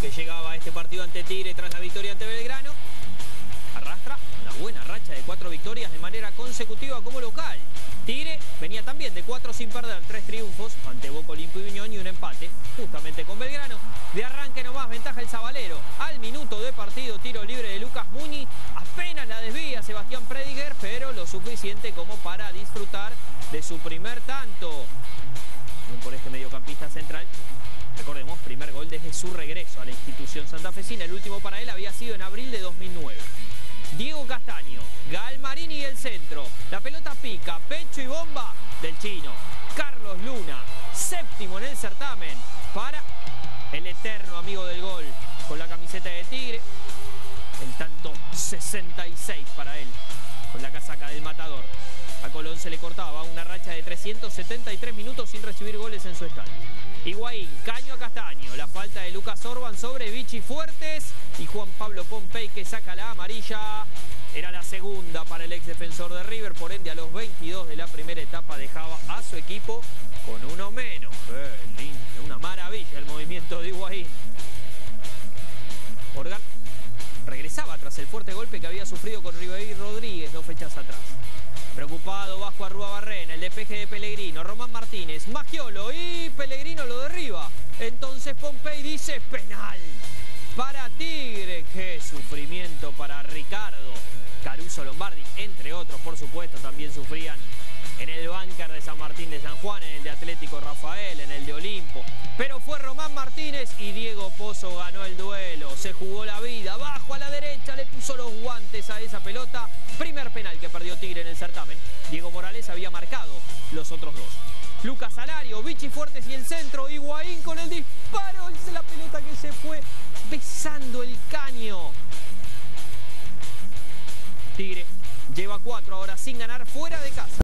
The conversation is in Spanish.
que llegaba a este partido ante Tigre tras la victoria ante Belgrano. Arrastra una buena racha de cuatro victorias de manera consecutiva como local. Tigre venía también de cuatro sin perder, tres triunfos ante Boca Olimpio y Unión y un empate justamente con Belgrano. De arranque nomás, ventaja el Zabalero. Al minuto de partido, tiro libre de Lucas Muñi. Apenas la desvía Sebastián Prediger, pero lo suficiente como para disfrutar de su primer tanto. por este mediocampista central. Recordemos, primer gol desde su regreso a la institución santafesina. El último para él había sido en abril de 2009. Diego Castaño, Galmarini y el centro. La pelota pica, pecho y bomba del chino. Carlos Luna, séptimo en el certamen para el eterno amigo del gol con la camiseta de Tigre. El tanto 66 para él con la casaca del matador. Colón se le cortaba una racha de 373 minutos sin recibir goles en su estadio. Higuaín, caño a castaño, la falta de Lucas Orban sobre Vichy Fuertes y Juan Pablo Pompey que saca la amarilla. Era la segunda para el ex defensor de River, por ende a los 22 de la primera etapa dejaba a su equipo con uno menos. ¡Qué lindo! Una maravilla el movimiento de Higuaín. Organ regresaba tras el fuerte golpe que había sufrido con Ribeir Rodríguez dos fechas atrás. Preocupado bajo a Rúa Barrena, el despeje de Pellegrino, Román Martínez, Magiolo y Pellegrino lo derriba. Entonces Pompey dice penal para Tigre. Qué sufrimiento para Ricardo. Caruso Lombardi, entre otros, por supuesto, también sufrían en el búnker de San Martín de San Juan, en el de Atlético Rafael, en el de Olimpo. Pero fue Román Martínez y Diego Pozo ganó el duelo. Se jugó la vida, bajo a la derecha, le puso los guantes a esa pelota. Primer penal que perdió Tigre en el certamen. Diego Morales había marcado los otros dos. Lucas Alario, Vichy Fuertes y el centro. Higuaín con el disparo. Es la pelota que se fue besando el caño. Tigre lleva cuatro ahora sin ganar fuera de casa.